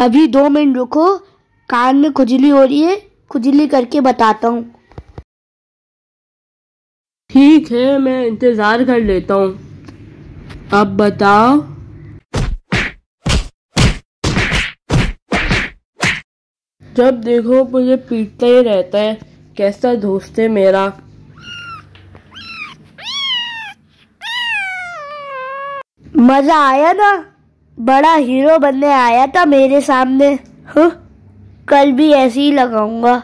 अभी दो मिनट रुको कान में खुजली हो रही है खुजली करके बताता हूँ। ठीक है मैं इंतज़ार कर लेता हूँ। अब बताओ। जब देखो मुझे पीटता ही रहता है। कैसा दोस्त है मेरा। मज़ा आया ना? बड़ा हीरो बनने आया था मेरे सामने हुँ? कल भी ऐसे ही लगाऊँगा